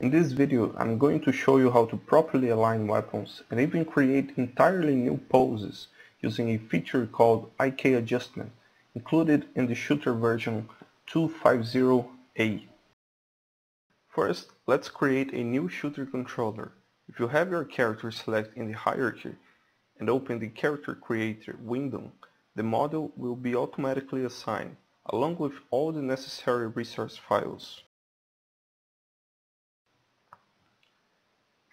In this video I'm going to show you how to properly align weapons and even create entirely new poses using a feature called IK adjustment included in the shooter version 250A. First, let's create a new shooter controller. If you have your character selected in the hierarchy and open the character creator window, the model will be automatically assigned along with all the necessary resource files.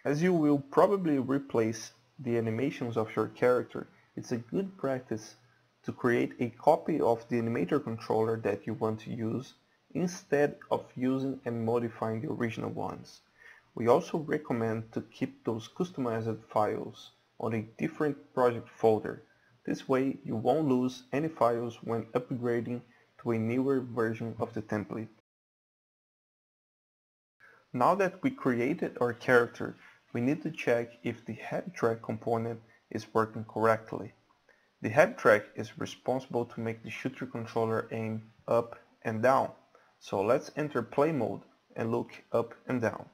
As you will probably replace the animations of your character, it's a good practice to create a copy of the animator controller that you want to use instead of using and modifying the original ones. We also recommend to keep those customized files on a different project folder. This way you won't lose any files when upgrading to a newer version of the template. Now that we created our character, we need to check if the head track component is working correctly. The head track is responsible to make the shooter controller aim up and down. So let's enter play mode and look up and down.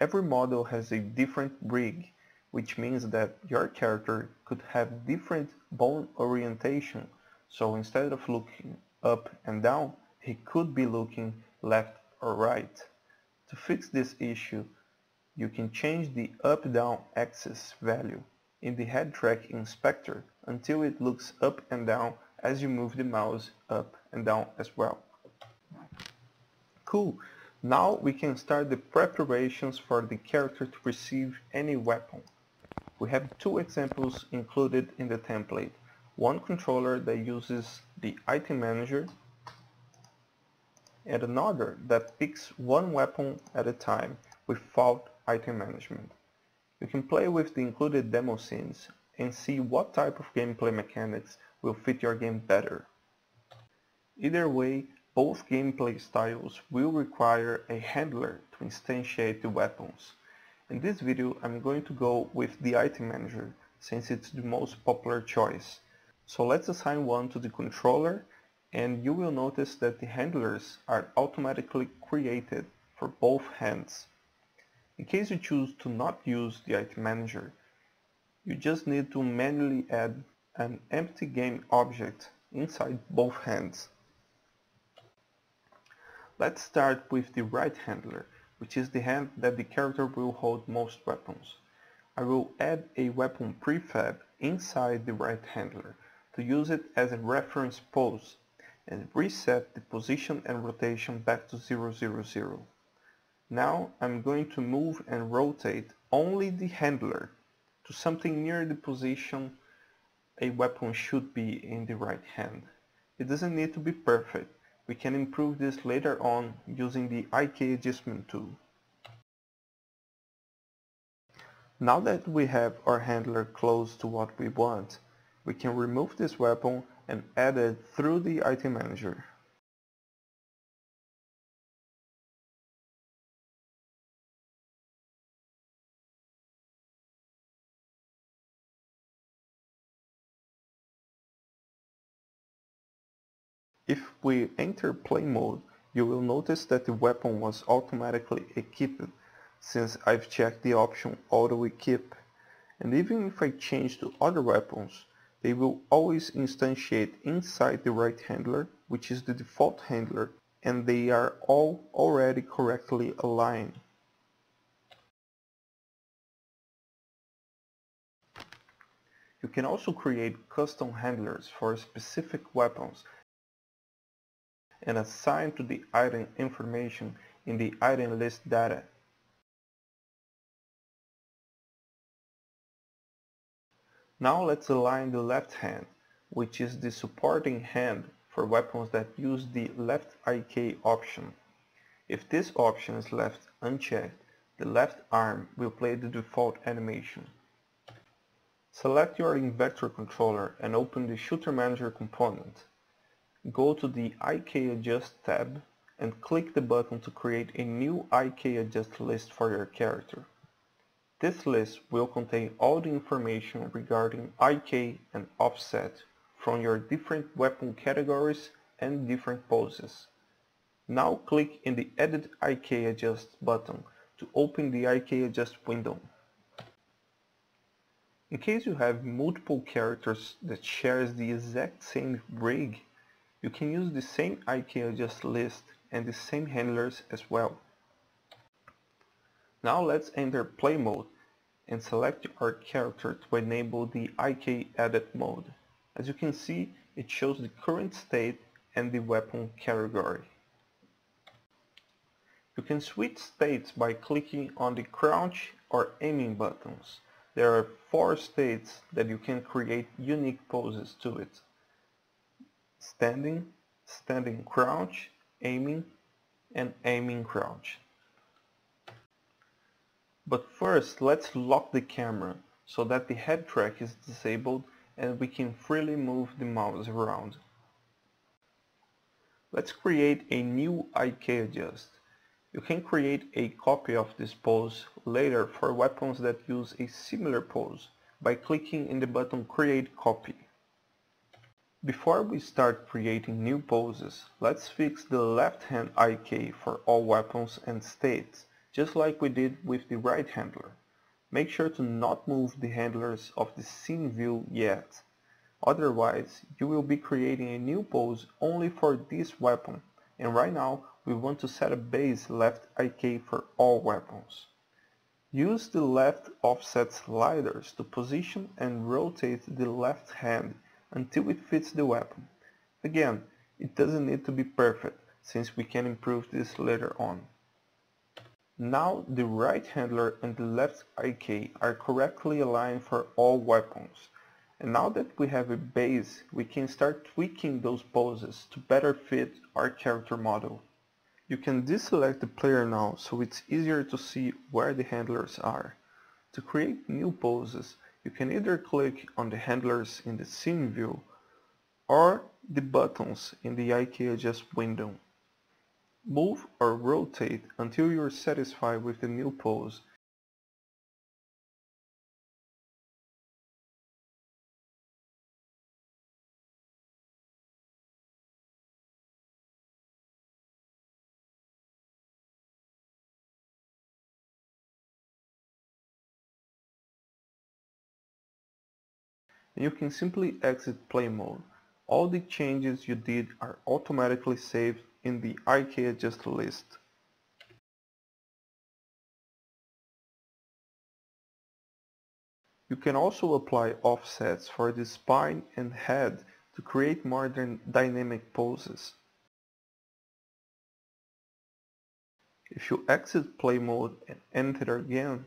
Every model has a different rig, which means that your character could have different bone orientation. So instead of looking up and down, he could be looking left or right. To fix this issue, you can change the up-down axis value in the head track inspector until it looks up and down as you move the mouse up and down as well. Cool, now we can start the preparations for the character to receive any weapon. We have two examples included in the template. One controller that uses the item manager and another that picks one weapon at a time without item management. You can play with the included demo scenes and see what type of gameplay mechanics will fit your game better. Either way, both gameplay styles will require a handler to instantiate the weapons. In this video I'm going to go with the item manager since it's the most popular choice. So let's assign one to the controller and you will notice that the handlers are automatically created for both hands. In case you choose to not use the item manager, you just need to manually add an empty game object inside both hands. Let's start with the right handler, which is the hand that the character will hold most weapons. I will add a weapon prefab inside the right handler to use it as a reference pose and reset the position and rotation back to 000. Now I'm going to move and rotate only the handler to something near the position a weapon should be in the right hand. It doesn't need to be perfect. We can improve this later on using the IK adjustment tool. Now that we have our handler close to what we want, we can remove this weapon and add it through the item manager. If we enter play mode, you will notice that the weapon was automatically equipped since I've checked the option auto equip. And even if I change to other weapons, they will always instantiate inside the right handler, which is the default handler, and they are all already correctly aligned. You can also create custom handlers for specific weapons and assign to the item information in the item list data. Now let's align the left hand, which is the supporting hand for weapons that use the left IK option. If this option is left unchecked, the left arm will play the default animation. Select your Invector controller and open the Shooter Manager component go to the IK Adjust tab and click the button to create a new IK Adjust list for your character. This list will contain all the information regarding IK and offset from your different weapon categories and different poses. Now click in the Edit IK Adjust button to open the IK Adjust window. In case you have multiple characters that shares the exact same rig, you can use the same IK Adjust list and the same handlers as well. Now let's enter play mode and select our character to enable the IK edit mode. As you can see, it shows the current state and the weapon category. You can switch states by clicking on the crouch or aiming buttons. There are four states that you can create unique poses to it. Standing, standing crouch, aiming, and aiming crouch. But first let's lock the camera so that the head track is disabled and we can freely move the mouse around. Let's create a new IK adjust. You can create a copy of this pose later for weapons that use a similar pose by clicking in the button Create Copy. Before we start creating new poses, let's fix the left hand IK for all weapons and states, just like we did with the right handler. Make sure to not move the handlers of the scene view yet. Otherwise, you will be creating a new pose only for this weapon, and right now we want to set a base left IK for all weapons. Use the left offset sliders to position and rotate the left hand until it fits the weapon. Again, it doesn't need to be perfect, since we can improve this later on. Now the right handler and the left IK are correctly aligned for all weapons. And now that we have a base, we can start tweaking those poses to better fit our character model. You can deselect the player now so it's easier to see where the handlers are. To create new poses, you can either click on the handlers in the scene view or the buttons in the IK Adjust window. Move or rotate until you are satisfied with the new pose you can simply exit play mode. All the changes you did are automatically saved in the IK adjust list. You can also apply offsets for the spine and head to create more dynamic poses. If you exit play mode and enter again,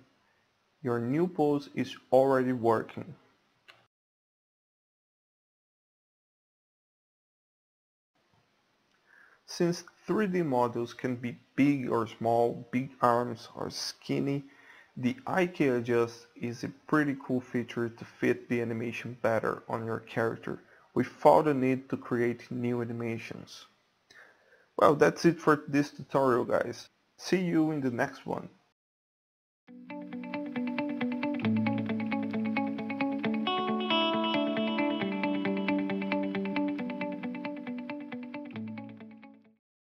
your new pose is already working. Since 3D models can be big or small, big arms or skinny, the IK Adjust is a pretty cool feature to fit the animation better on your character without the need to create new animations. Well, that's it for this tutorial guys. See you in the next one.